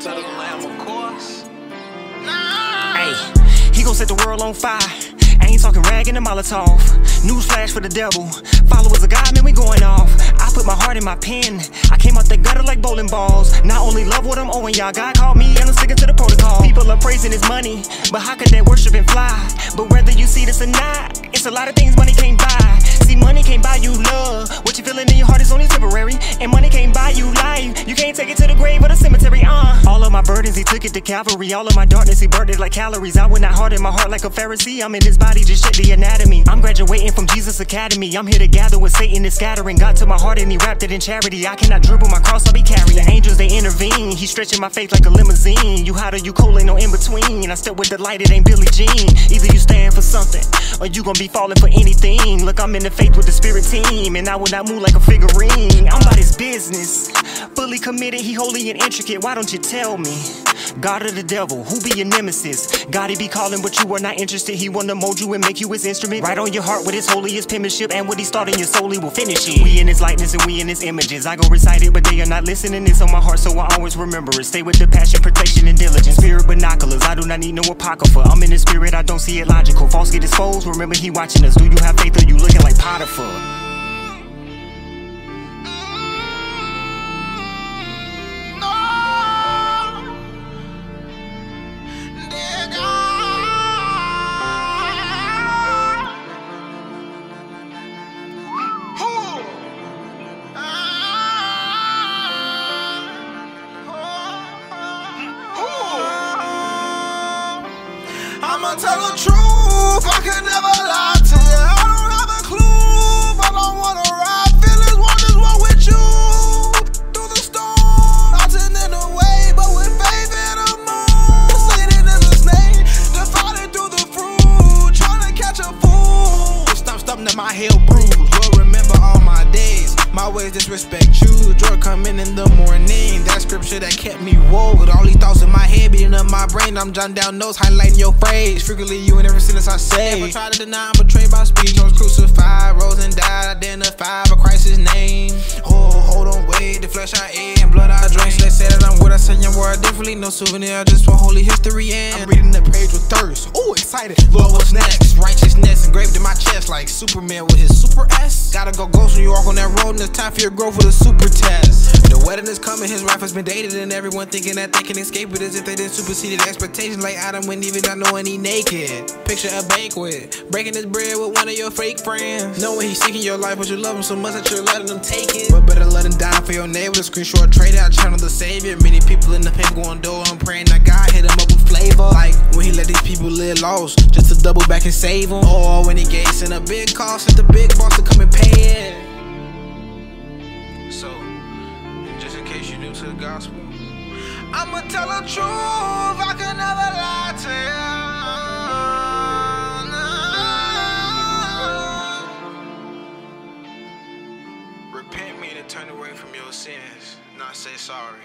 to the Lamb, of course. Hey, he gon' set the world on fire. Ain't talking ragging and Molotov. Newsflash for the devil. Followers of God, man, we going off. I put my heart in my pen. I came out the gutter like bowling balls. Not only love what I'm owing y'all, God called me and I'm sticking to the protocol. People are praising his money, but how could that worship and fly? But whether you see this or not, it's a lot of things money can't buy. See, money can't buy you love. What you feeling in your heart is only temporary. And money can't buy you life. You can't take it to the grave or the cemetery, uh. My burdens, he took it to Calvary. All of my darkness, he burned it like calories. I went not hard in my heart like a Pharisee. I'm in his body, just shit the anatomy. Graduating from Jesus Academy. I'm here to gather with Satan is scattering. God to my heart and he wrapped it in charity. I cannot dribble my cross, I'll be carrying. The angels, they intervene. He stretching my faith like a limousine. You hot or you cold, ain't no in between. I step with the light, it ain't Billie Jean. Either you stand for something or you gon' be falling for anything. Look, I'm in the faith with the spirit team, and I will not move like a figurine. I'm about his business, fully committed, he holy and intricate. Why don't you tell me? God or the devil, who be your nemesis? God, he be calling, but you are not interested. He wanna mold you and make you his instrument. Right on your heart with his holiest penmanship, and what he started your soul, he will finish it. We in his likeness and we in his images. I go recite it, but they are not listening. It's on my heart, so I always remember it. Stay with the passion, protection, and diligence. Spirit binoculars, I do not need no apocrypha. I'm in the spirit, I don't see it logical. False get exposed, remember he watching us. Do you have faith or you looking like Potiphar? I'ma tell the truth, I can never lie to you. I don't have a clue, I don't wanna ride. Feelings want this walk with you. Through the storm, mountain in the way, but with faith in the moon. Satan is a snake, divided through the fruit, trying to catch a fool. Stop, stop, now my hell bruised. Will remember all my days. My ways disrespect you. Joy coming in the morning. That that kept me woke. With all these thoughts in my head, beating up my brain. I'm jotting down notes, highlighting your phrase. Frequently, you in every sentence I say. I try to deny, I'm betrayed by speech. I was crucified, rose and died, identified by Christ's name. Oh, hold on, wait. The flesh I ate and blood I drank. So they say that I'm what I say, I'm where I differently. No souvenir, just what holy history and I'm reading the page with thirst. Oh, excited. Lord, what's next? Righteousness engraved in my chest like Superman with his super S. Gotta go ghost when you walk on that road, and it's time for your growth with a super test. The wedding is coming, his wife has been dated, and everyone thinking that they can escape it as if they didn't supersede expectations. Like Adam wouldn't even not knowing he naked. Picture a banquet, breaking his bread with one of your fake friends. Knowing he's seeking your life, but you love him so much that you're letting him take it. But better let him die for your neighbor. The screenshot trade out, channel the savior. Many people in the paper going door. I'm praying that God hit him up with flavor. Like when he let these people live lost, just to double back and save them. Or oh, when he gave sent a big cost, sent the big boss to come and pay it. So, just in case you're new to the gospel, I'ma tell the truth. I can never lie to you. Repent meaning turn away from your sins, not say sorry.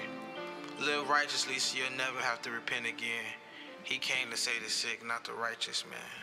Live righteously so you'll never have to repent again. He came to save the sick, not the righteous man.